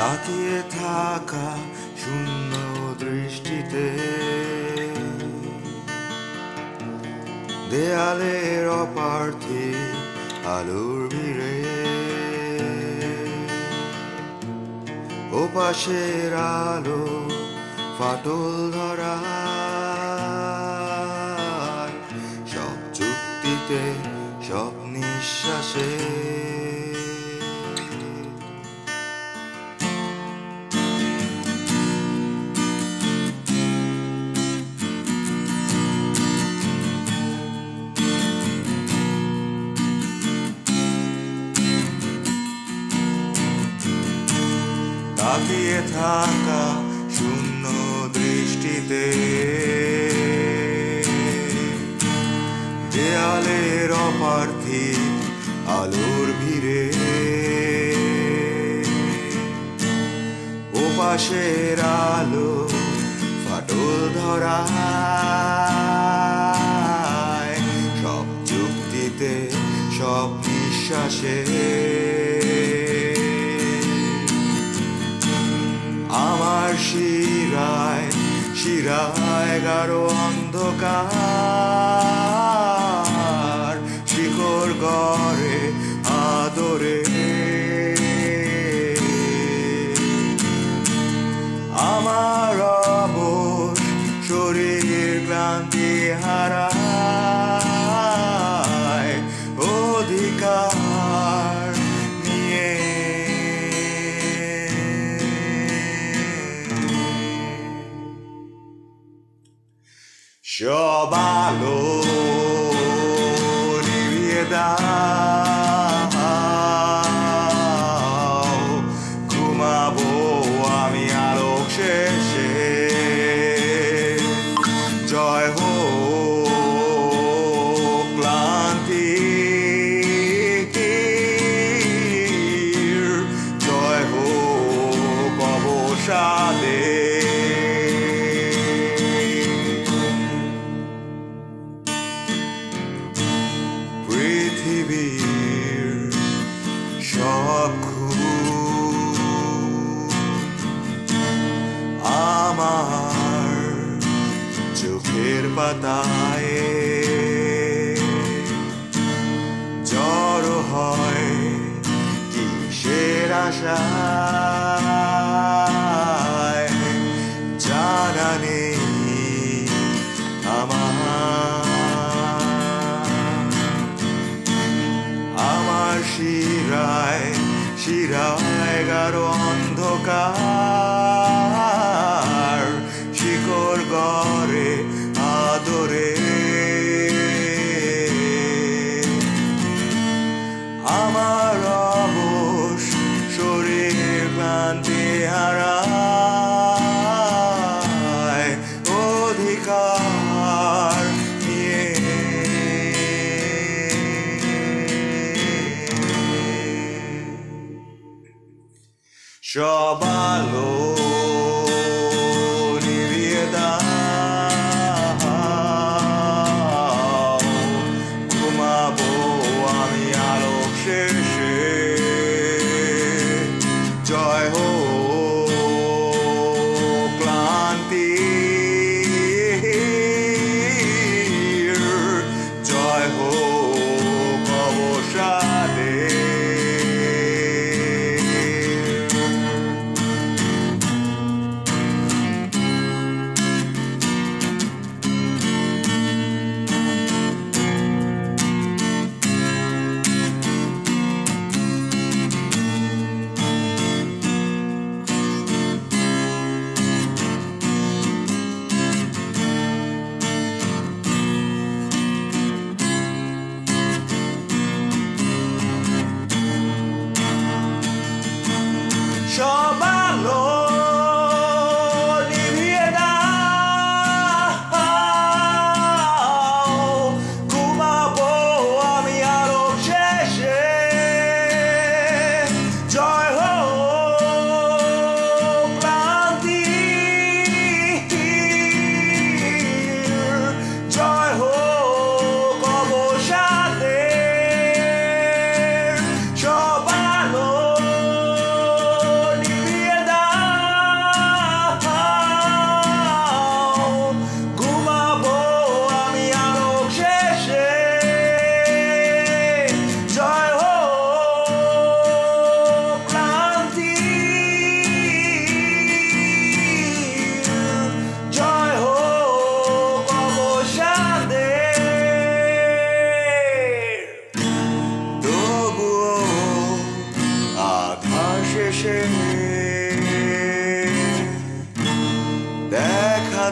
তাকিয়ে থাকা শূন্য দৃষ্টিতে। দেয়ালের অপার্থে আলোর ভিড়ে। ওপাশের আলো ফাটল ধরা সব চুক্তিতে, সব নিঃশ্বাসে। তাকিয়ে থাকা শূন্য দৃষ্টিতে। দেয়ালের অপার্থী আলোর ভিড়ে। ওপাশের আলো ফাটল ধরা সব যুক্তিতে, সব নিঃশ্বাসে। শিরায় শিরায় গাঢ় অন্ধকার। সব আলো চোখের পাতায়। জড়ো হয় কিসের আশায়? জানা নেই আমার। আমার শিরায় শিরায় গাঢ় অন্ধকার। সব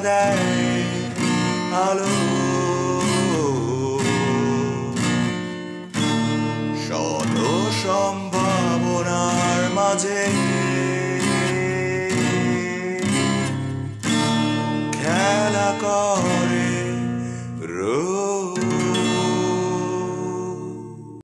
দেয় আলো। শত সম্ভাবনার মাঝে